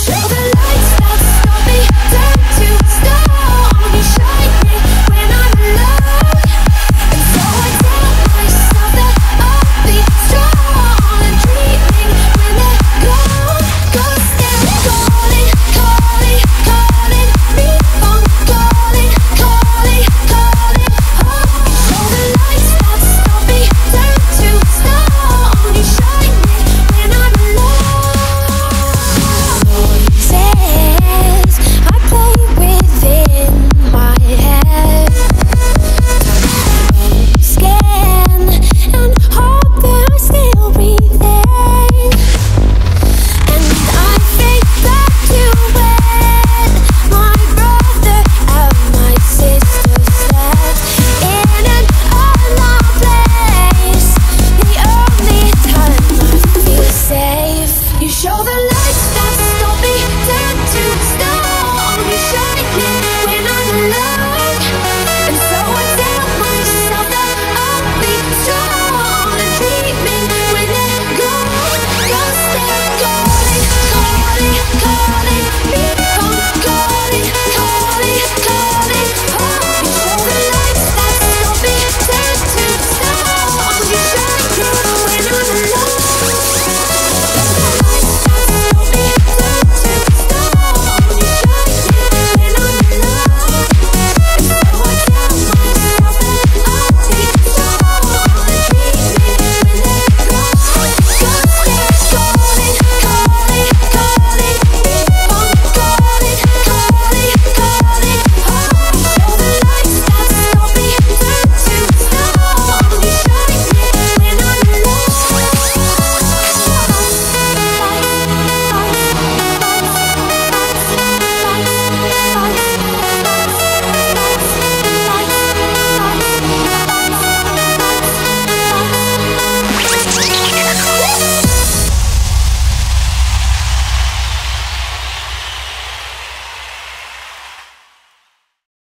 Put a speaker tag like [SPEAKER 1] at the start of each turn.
[SPEAKER 1] Show